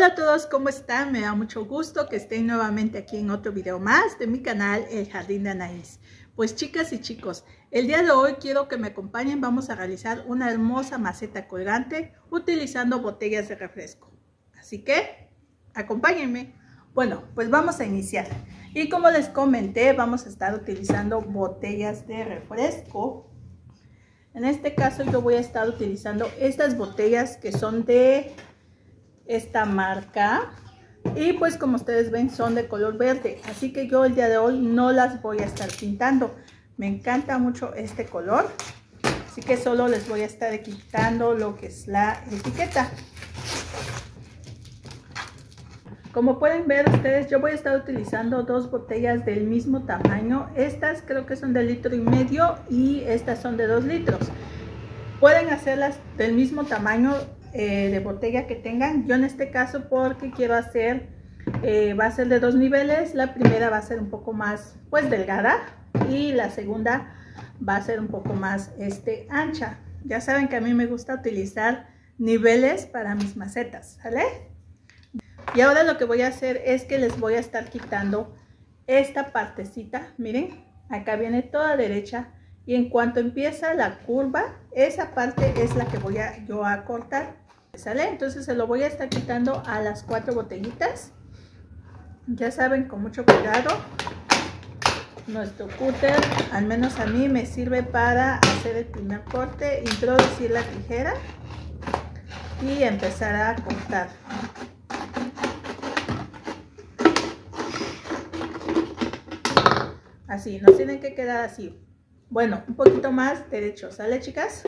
Hola a todos, ¿cómo están? Me da mucho gusto que estén nuevamente aquí en otro video más de mi canal El Jardín de Anaís. Pues chicas y chicos, el día de hoy quiero que me acompañen, vamos a realizar una hermosa maceta colgante utilizando botellas de refresco. Así que, acompáñenme. Bueno, pues vamos a iniciar. Y como les comenté, vamos a estar utilizando botellas de refresco. En este caso yo voy a estar utilizando estas botellas que son de esta marca. Y pues como ustedes ven son de color verde. Así que yo el día de hoy no las voy a estar pintando. Me encanta mucho este color. Así que solo les voy a estar quitando lo que es la etiqueta. Como pueden ver ustedes, yo voy a estar utilizando dos botellas del mismo tamaño. Estas creo que son de litro y medio y estas son de dos litros. Pueden hacerlas del mismo tamaño eh, de botella que tengan. Yo en este caso porque quiero hacer, eh, va a ser de dos niveles. La primera va a ser un poco más pues delgada y la segunda va a ser un poco más este, ancha. Ya saben que a mí me gusta utilizar niveles para mis macetas, ¿sale? Y ahora lo que voy a hacer es que les voy a estar quitando esta partecita, miren, acá viene toda derecha y en cuanto empieza la curva, esa parte es la que voy a yo a cortar. ¿Sale? Entonces se lo voy a estar quitando a las cuatro botellitas. Ya saben, con mucho cuidado. Nuestro cúter, al menos a mí, me sirve para hacer el primer corte, introducir la tijera y empezar a cortar. Así, nos tienen que quedar así. Bueno, un poquito más derecho, ¿sale chicas?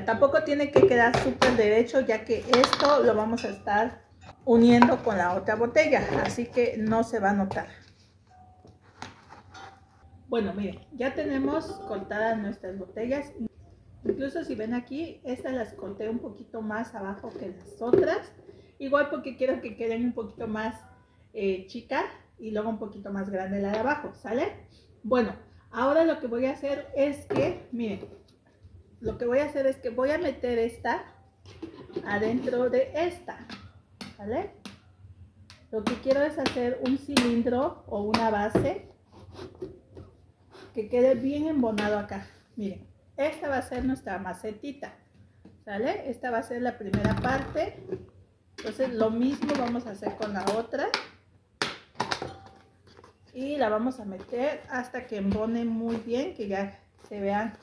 Tampoco tiene que quedar súper derecho ya que esto lo vamos a estar uniendo con la otra botella, así que no se va a notar. Bueno, miren, ya tenemos cortadas nuestras botellas. Incluso si ven aquí, estas las corté un poquito más abajo que las otras. Igual porque quiero que queden un poquito más eh, chica y luego un poquito más grande la de abajo, ¿sale? Bueno, ahora lo que voy a hacer es que, miren, lo que voy a hacer es que voy a meter esta adentro de esta, ¿vale? Lo que quiero es hacer un cilindro o una base que quede bien embonado acá. Miren, esta va a ser nuestra macetita, ¿sale? Esta va a ser la primera parte. Entonces lo mismo vamos a hacer con la otra. Y la vamos a meter hasta que embone muy bien, que ya se vean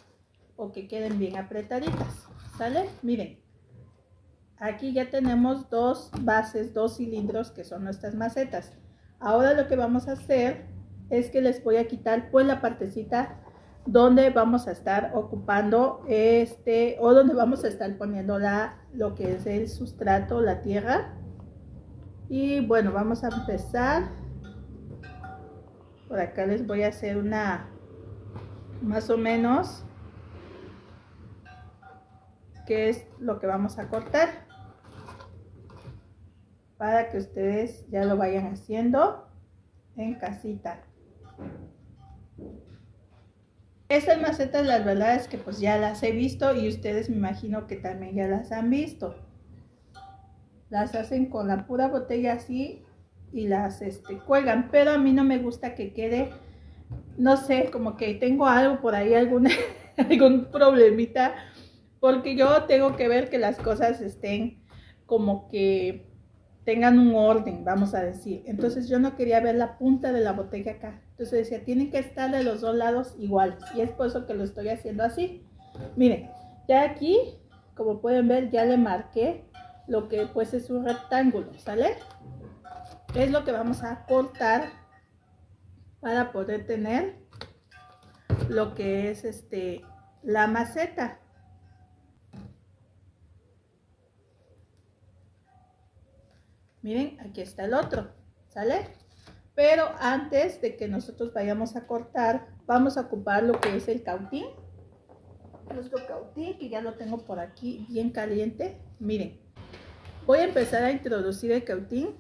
o que queden bien apretaditas, ¿sale? Miren, aquí ya tenemos dos bases, dos cilindros que son nuestras macetas. Ahora lo que vamos a hacer es que les voy a quitar pues la partecita donde vamos a estar ocupando este o donde vamos a estar poniendo la, lo que es el sustrato, la tierra. Y bueno, vamos a empezar. Por acá les voy a hacer una más o menos qué es lo que vamos a cortar. Para que ustedes ya lo vayan haciendo en casita. Estas macetas la verdad es que pues ya las he visto y ustedes me imagino que también ya las han visto. Las hacen con la pura botella así y las este, cuelgan pero a mí no me gusta que quede no sé como que tengo algo por ahí algún, algún problemita porque yo tengo que ver que las cosas estén como que tengan un orden, vamos a decir. Entonces yo no quería ver la punta de la botella acá. Entonces decía, tienen que estar de los dos lados iguales. Y es por eso que lo estoy haciendo así. Miren, ya aquí, como pueden ver, ya le marqué lo que pues es un rectángulo, ¿sale? Es lo que vamos a cortar para poder tener lo que es este la maceta. Miren, aquí está el otro, ¿sale? Pero antes de que nosotros vayamos a cortar, vamos a ocupar lo que es el cautín. Nuestro cautín, que ya lo tengo por aquí bien caliente. Miren, voy a empezar a introducir el cautín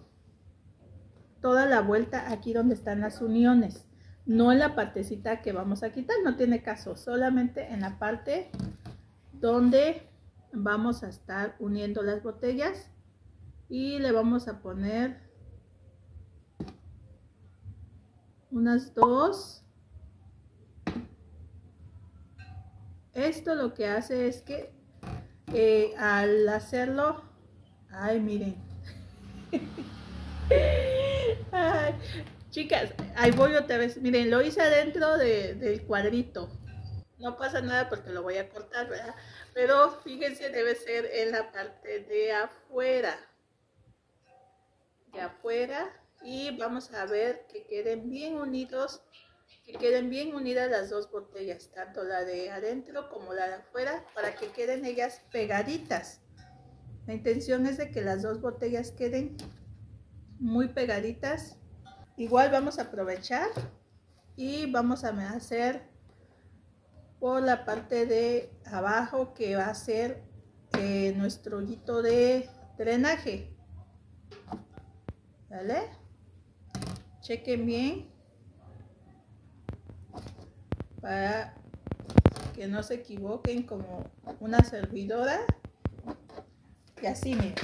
toda la vuelta aquí donde están las uniones. No en la partecita que vamos a quitar, no tiene caso. Solamente en la parte donde vamos a estar uniendo las botellas y le vamos a poner unas dos. Esto lo que hace es que eh, al hacerlo ay miren. Chicas ahí voy otra vez. Miren lo hice adentro del cuadrito. No pasa nada porque lo voy a cortar verdad pero fíjense debe ser en la parte de afuera de afuera y vamos a ver que queden bien unidos que queden bien unidas las dos botellas tanto la de adentro como la de afuera para que queden ellas pegaditas. La intención es de que las dos botellas queden muy pegaditas. Igual vamos a aprovechar y vamos a hacer por la parte de abajo que va a ser eh, nuestro hoyito de drenaje ¿vale? chequen bien para que no se equivoquen como una servidora y así miren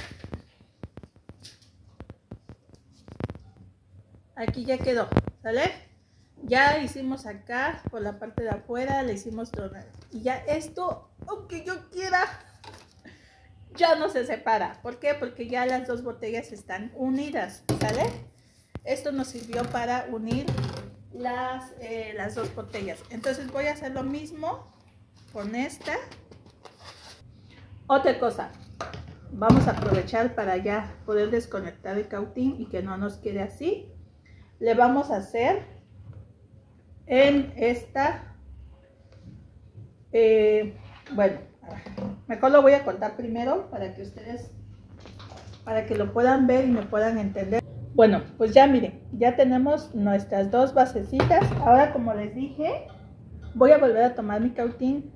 aquí ya quedó ¿sale? ya hicimos acá por la parte de afuera le hicimos tornar y ya esto aunque yo quiera ya no se separa. ¿Por qué? Porque ya las dos botellas están unidas, ¿sale? Esto nos sirvió para unir las, eh, las dos botellas. Entonces voy a hacer lo mismo con esta. Otra cosa, vamos a aprovechar para ya poder desconectar el cautín y que no nos quede así. Le vamos a hacer en esta, eh, bueno, Mejor lo voy a contar primero para que ustedes, para que lo puedan ver y me puedan entender. Bueno, pues ya miren, ya tenemos nuestras dos basecitas. Ahora, como les dije, voy a volver a tomar mi cautín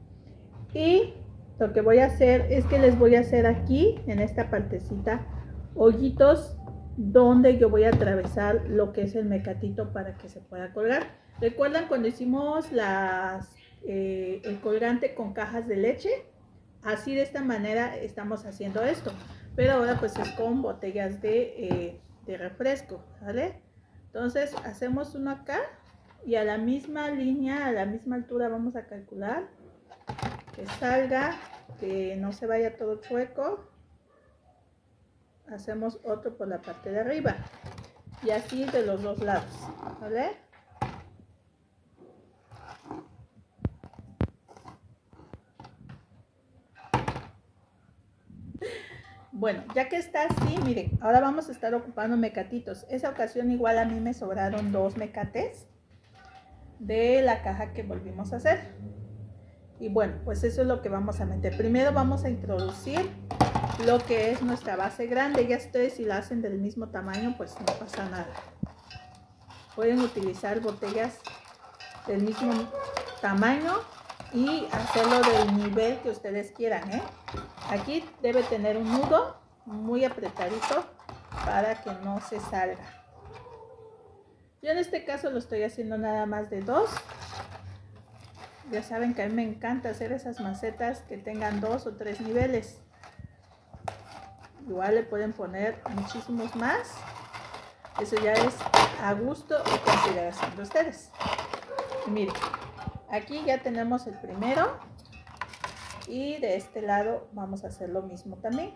y lo que voy a hacer es que les voy a hacer aquí, en esta partecita, hoyitos donde yo voy a atravesar lo que es el mecatito para que se pueda colgar. ¿Recuerdan cuando hicimos eh, el colgante con cajas de leche? Así de esta manera estamos haciendo esto. Pero ahora pues es con botellas de, eh, refresco, ¿vale? Entonces hacemos uno acá y a la misma línea, a la misma altura vamos a calcular que salga, que no se vaya todo chueco. Hacemos otro por la parte de arriba y así de los dos lados, ¿vale? Bueno, ya que está así, miren, ahora vamos a estar ocupando mecatitos. Esa ocasión igual a mí me sobraron dos mecates de la caja que volvimos a hacer. Y bueno, pues eso es lo que vamos a meter. Primero vamos a introducir lo que es nuestra base grande. Ya ustedes si la hacen del mismo tamaño, pues no pasa nada. Pueden utilizar botellas del mismo tamaño y hacerlo del nivel que ustedes quieran, ¿eh? Aquí debe tener un nudo muy apretadito para que no se salga. Yo en este caso lo estoy haciendo nada más de dos. Ya saben que a mí me encanta hacer esas macetas que tengan dos o tres niveles. Igual le pueden poner muchísimos más. Eso ya es a gusto y consideración de ustedes. Miren, aquí ya tenemos el primero. Y de este lado vamos a hacer lo mismo también.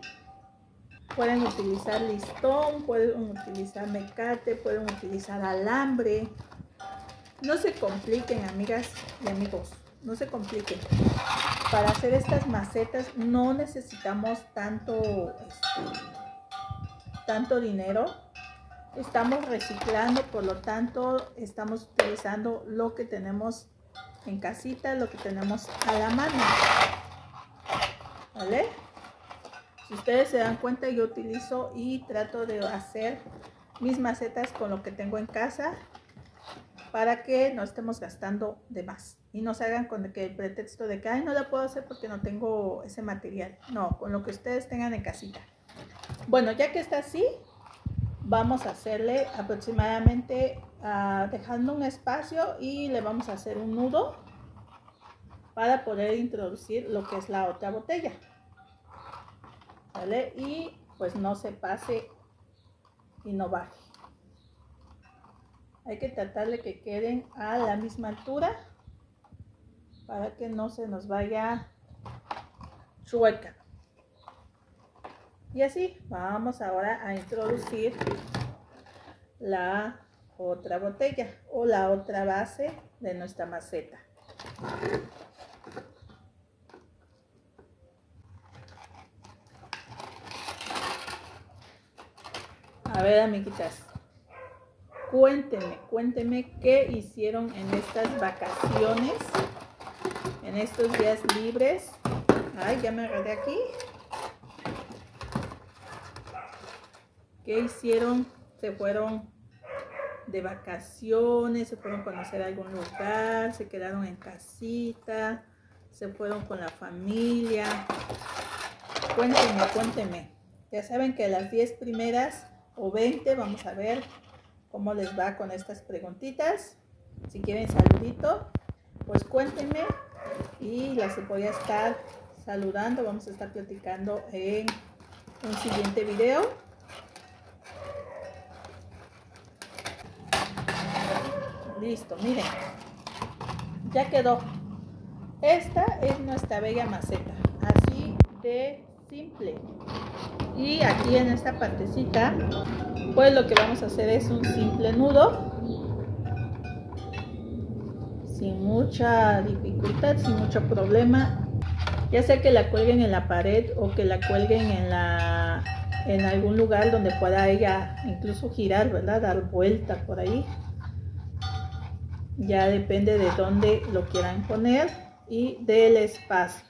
Pueden utilizar listón pueden utilizar mecate pueden utilizar alambre. No se compliquen amigas y amigos no se compliquen. Para hacer estas macetas no necesitamos tanto este, tanto dinero. Estamos reciclando por lo tanto estamos utilizando lo que tenemos en casita lo que tenemos a la mano ¿vale? Si ustedes se dan cuenta, yo utilizo y trato de hacer mis macetas con lo que tengo en casa para que no estemos gastando de más y no se hagan con el pretexto de que Ay, no la puedo hacer porque no tengo ese material. No, con lo que ustedes tengan en casita. Bueno, ya que está así, vamos a hacerle aproximadamente ah, dejando un espacio y le vamos a hacer un nudo para poder introducir lo que es la otra botella. ¿Vale? Y pues no se pase y no baje. Hay que tratar de que queden a la misma altura para que no se nos vaya chueca. Y así vamos ahora a introducir la otra botella o la otra base de nuestra maceta. A ver, amiguitas, cuéntenme, cuéntenme qué hicieron en estas vacaciones, en estos días libres. Ay, ya me agarré aquí. ¿Qué hicieron? Se fueron de vacaciones, se fueron a conocer algún lugar, se quedaron en casita, se fueron con la familia. Cuéntenme, cuéntenme. Ya saben que las 10 primeras o 20 vamos a ver cómo les va con estas preguntitas. Si quieren saludito, pues cuéntenme y las voy a estar saludando. Vamos a estar platicando en un siguiente video. Listo, miren. Ya quedó. Esta es nuestra bella maceta. Así de simple. Y aquí en esta partecita, pues lo que vamos a hacer es un simple nudo. Sin mucha dificultad, sin mucho problema. Ya sea que la cuelguen en la pared o que la cuelguen en la en algún lugar donde pueda ella incluso girar, ¿verdad? Dar vuelta por ahí ya depende de dónde lo quieran poner y del espacio.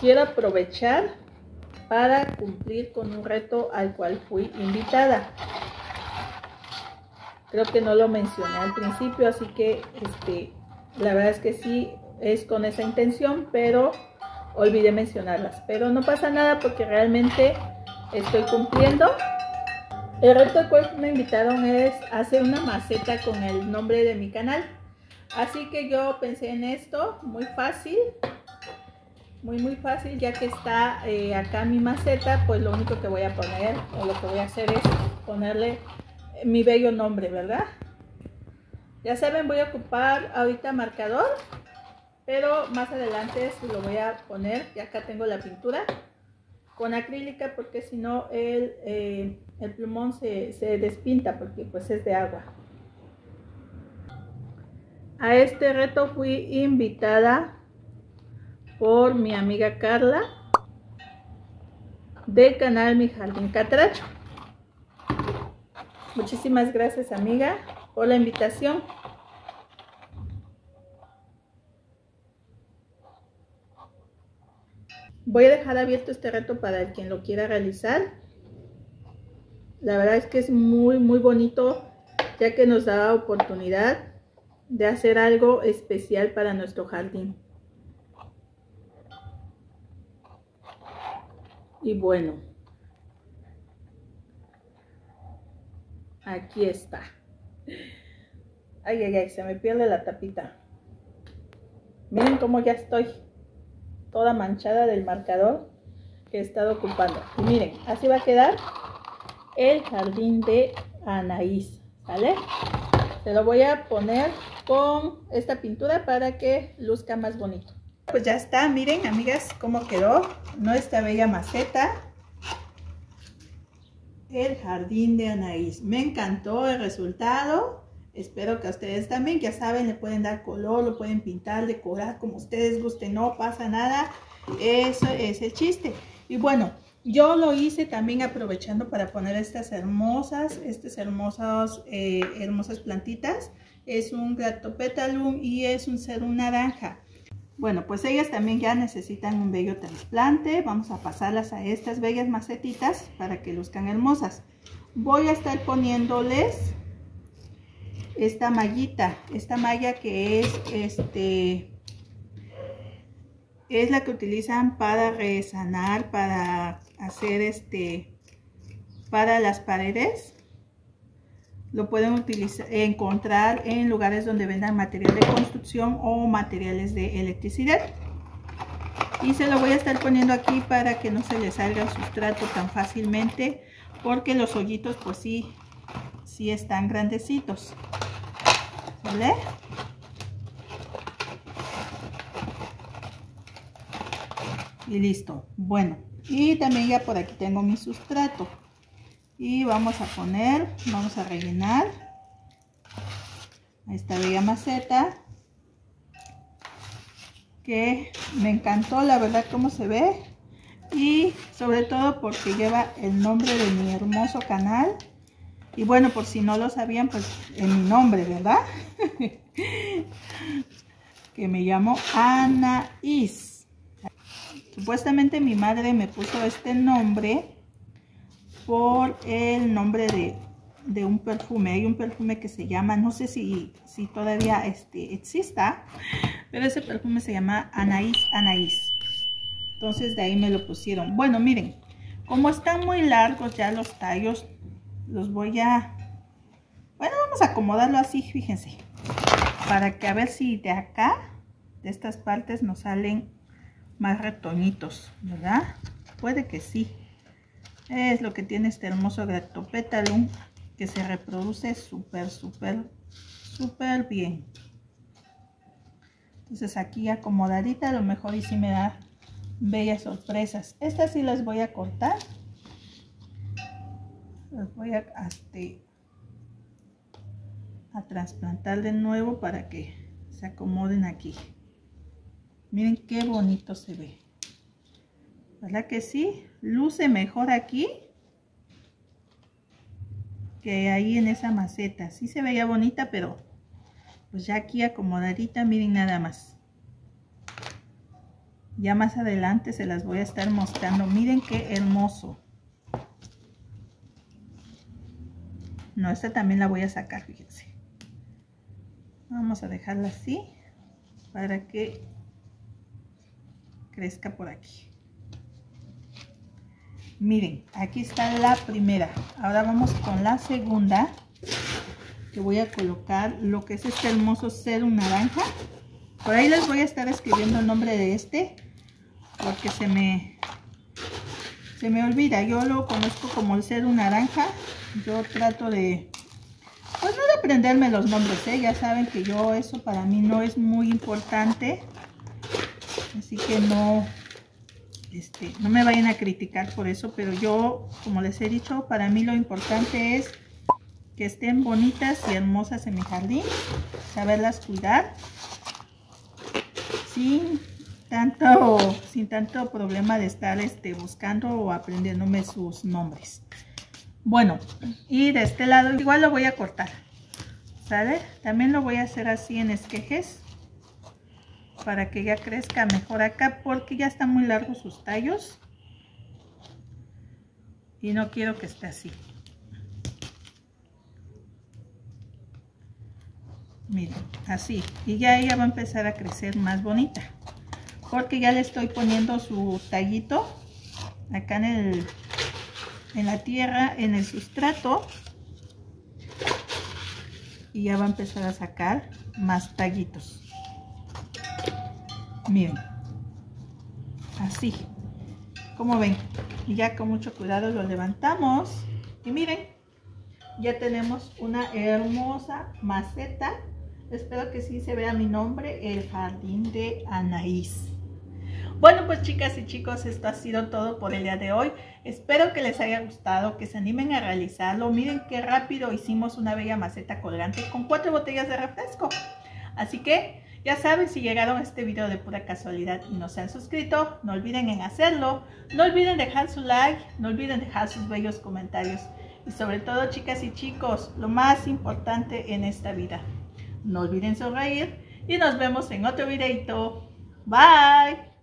Quiero aprovechar para cumplir con un reto al cual fui invitada. Creo que no lo mencioné al principio así que este la verdad es que sí es con esa intención pero olvidé mencionarlas. Pero no pasa nada porque realmente estoy cumpliendo el reto al cual me invitaron es hacer una maceta con el nombre de mi canal. Así que yo pensé en esto, muy fácil, muy muy fácil, ya que está eh, acá mi maceta, pues lo único que voy a poner, o lo que voy a hacer es ponerle mi bello nombre, ¿verdad? Ya saben, voy a ocupar ahorita marcador, pero más adelante lo voy a poner, y acá tengo la pintura con acrílica porque si no el, eh, el plumón se, se, despinta porque pues es de agua. A este reto fui invitada por mi amiga Carla del canal Mi Jardín Catracho. Muchísimas gracias amiga por la invitación. Voy a dejar abierto este reto para quien lo quiera realizar. La verdad es que es muy, muy bonito, ya que nos da oportunidad de hacer algo especial para nuestro jardín. Y bueno, aquí está. Ay, ay, ay, se me pierde la tapita. Miren cómo ya estoy toda manchada del marcador que he estado ocupando. Y miren, así va a quedar el jardín de Anaís, ¿vale? Se lo voy a poner con esta pintura para que luzca más bonito. Pues ya está, miren amigas cómo quedó nuestra bella maceta. El jardín de Anaís. Me encantó el resultado. Espero que a ustedes también, ya saben, le pueden dar color, lo pueden pintar, decorar como ustedes gusten, no pasa nada. Eso es el chiste. Y bueno, yo lo hice también aprovechando para poner estas hermosas, estas hermosas, eh, hermosas plantitas. Es un Gratopetalum y es un Cerum naranja. Bueno, pues ellas también ya necesitan un bello trasplante. Vamos a pasarlas a estas bellas macetitas para que luzcan hermosas. Voy a estar poniéndoles esta mallita, esta malla que es este es la que utilizan para resanar, para hacer este para las paredes. Lo pueden utilizar, encontrar en lugares donde vendan material de construcción o materiales de electricidad. y se lo voy a estar poniendo aquí para que no se le salga el sustrato tan fácilmente porque los hoyitos pues sí, sí están grandecitos. ¿Vale? Y listo. Bueno, y también ya por aquí tengo mi sustrato. Y vamos a poner, vamos a rellenar. Esta bella maceta que me encantó la verdad cómo se ve. Y sobre todo porque lleva el nombre de mi hermoso canal. Y bueno por si no lo sabían pues en mi nombre verdad que me llamo Anaís supuestamente mi madre me puso este nombre por el nombre de, de un perfume hay un perfume que se llama no sé si, si todavía este, exista pero ese perfume se llama Anaís Anaís. Entonces de ahí me lo pusieron. Bueno, miren, como están muy largos ya los tallos, los voy a... Bueno, vamos a acomodarlo así, fíjense. Para que a ver si de acá, de estas partes, nos salen más retoñitos, ¿verdad? Puede que sí. Es lo que tiene este hermoso Gractopétalum que se reproduce súper, súper, súper bien. Entonces aquí acomodadita, a lo mejor y si me da bellas sorpresas. Estas sí las voy a cortar. Las voy a, este, a trasplantar de nuevo para que se acomoden aquí. Miren qué bonito se ve. ¿Verdad que sí? Luce mejor aquí que ahí en esa maceta. Sí se veía bonita, pero pues ya aquí acomodadita, miren nada más. Ya más adelante se las voy a estar mostrando. Miren qué hermoso. No, esta también la voy a sacar, fíjense. Vamos a dejarla así para que crezca por aquí. Miren, aquí está la primera. Ahora vamos con la segunda que voy a colocar lo que es este hermoso serum naranja. Por ahí les voy a estar escribiendo el nombre de este, porque se me, se me olvida. Yo lo conozco como el serum naranja. Yo trato de, pues no de aprenderme los nombres, ¿eh? ya saben que yo eso para mí no es muy importante. Así que no, este, no me vayan a criticar por eso, pero yo, como les he dicho, para mí lo importante es que estén bonitas y hermosas en mi jardín, saberlas cuidar sin tanto, sin tanto problema de estar este, buscando o aprendiéndome sus nombres. Bueno, y de este lado igual lo voy a cortar, ¿sale? También lo voy a hacer así en esquejes para que ya crezca mejor acá porque ya están muy largos sus tallos. Y no quiero que esté así. miren así. Y ya ella va a empezar a crecer más bonita. Porque ya le estoy poniendo su tallito acá en el en la tierra en el sustrato. Y ya va a empezar a sacar más tallitos miren así como ven ya con mucho cuidado lo levantamos y miren ya tenemos una hermosa maceta Espero que sí se vea mi nombre, el jardín de Anaís. Bueno, pues chicas y chicos, esto ha sido todo por el día de hoy. Espero que les haya gustado, que se animen a realizarlo. Miren qué rápido hicimos una bella maceta colgante con cuatro botellas de refresco. Así que ya saben, si llegaron a este video de pura casualidad y no se han suscrito, no olviden en hacerlo. No olviden dejar su like, no olviden dejar sus bellos comentarios. Y sobre todo, chicas y chicos, lo más importante en esta vida, no olviden sonreír y nos vemos en otro videito. Bye.